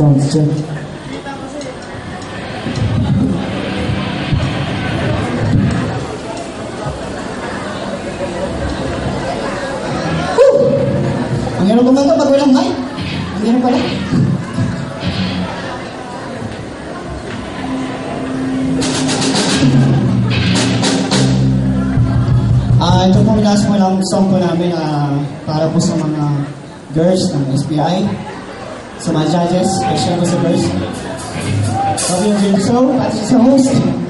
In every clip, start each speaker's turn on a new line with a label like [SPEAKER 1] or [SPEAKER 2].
[SPEAKER 1] Sounds check. Ang hirap kumanta pag walang mic. Ang. Ah, ito pong last mo lang song po namin ah, para po sa mga girls ng SPI. So my judges, I shall go first. Hope you enjoyed the show. Patrick's host.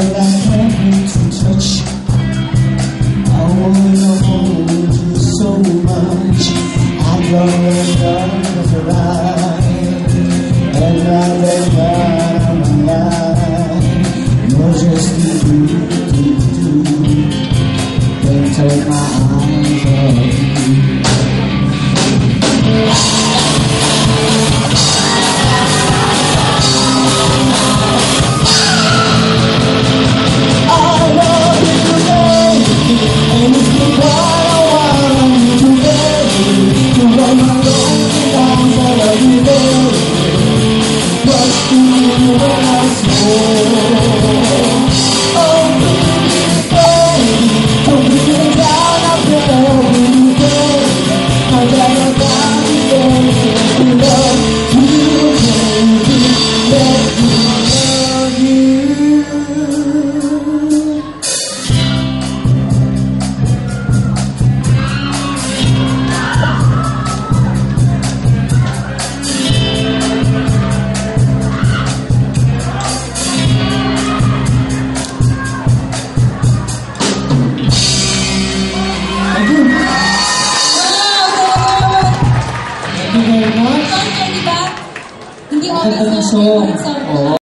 [SPEAKER 1] I can't even touch I wanna hold you. so much I'm gonna love you And now that I'm alive You're just
[SPEAKER 2] the
[SPEAKER 1] 他
[SPEAKER 2] 说：
[SPEAKER 1] 哦。